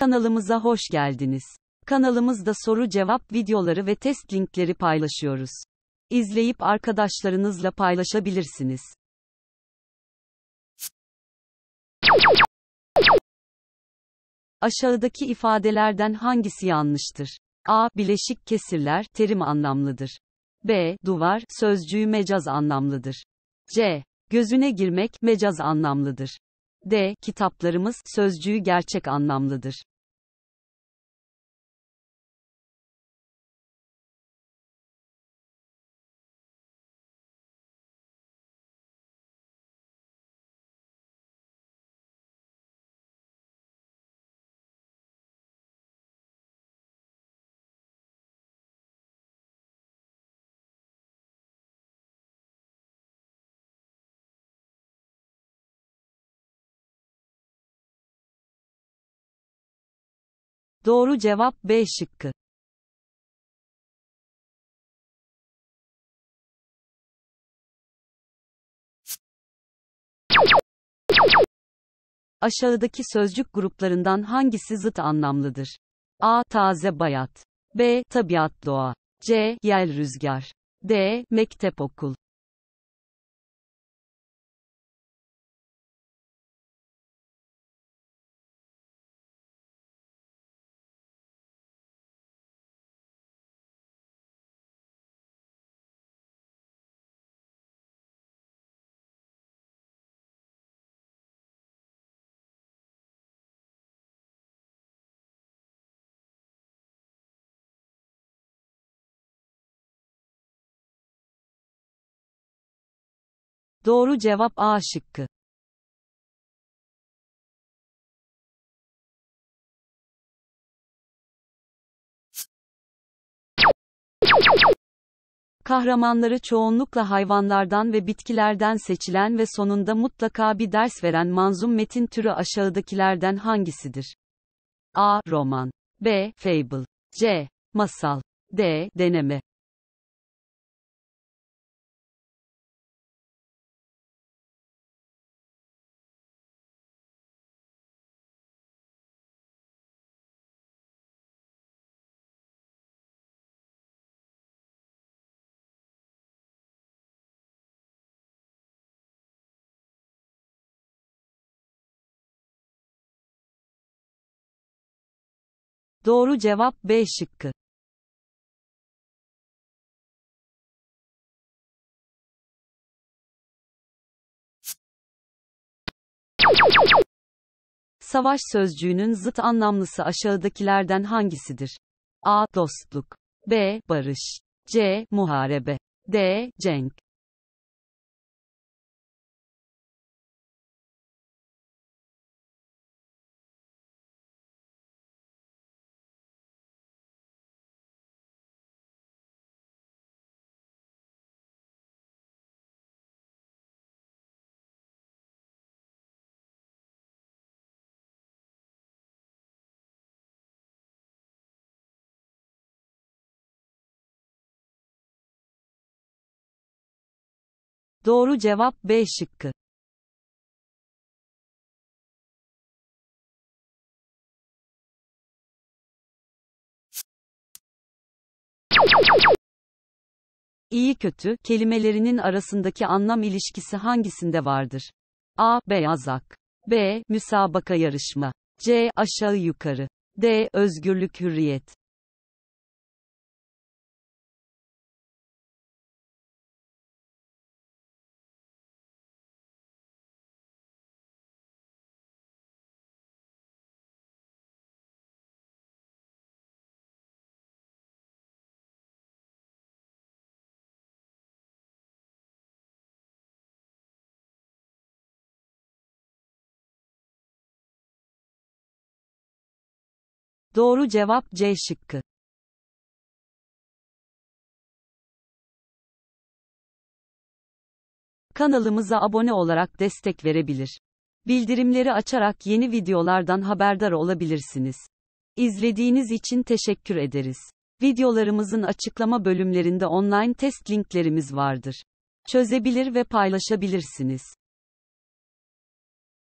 Kanalımıza hoş geldiniz. Kanalımızda soru cevap videoları ve test linkleri paylaşıyoruz. İzleyip arkadaşlarınızla paylaşabilirsiniz. Aşağıdaki ifadelerden hangisi yanlıştır? A. Bileşik kesirler terim anlamlıdır. B. Duvar sözcüğü mecaz anlamlıdır. C. Gözüne girmek mecaz anlamlıdır. D. Kitaplarımız sözcüğü gerçek anlamlıdır. Doğru cevap B şıkkı. Aşağıdaki sözcük gruplarından hangisi zıt anlamlıdır? A. Taze bayat. B. Tabiat doğa. C. Yel rüzgar. D. Mektep okul. Doğru cevap A şıkkı. Kahramanları çoğunlukla hayvanlardan ve bitkilerden seçilen ve sonunda mutlaka bir ders veren manzum metin türü aşağıdakilerden hangisidir? A. Roman. B. Fable. C. Masal. D. Deneme. Doğru cevap B şıkkı. Savaş sözcüğünün zıt anlamlısı aşağıdakilerden hangisidir? A. Dostluk. B. Barış. C. Muharebe. D. Cenk. Doğru cevap B şıkkı. İyi kötü kelimelerinin arasındaki anlam ilişkisi hangisinde vardır? A. Beyaz ak. B. Müsabaka yarışma. C. Aşağı yukarı. D. Özgürlük hürriyet. Doğru cevap C şıkkı. Kanalımıza abone olarak destek verebilir. Bildirimleri açarak yeni videolardan haberdar olabilirsiniz. İzlediğiniz için teşekkür ederiz. Videolarımızın açıklama bölümlerinde online test linklerimiz vardır. Çözebilir ve paylaşabilirsiniz.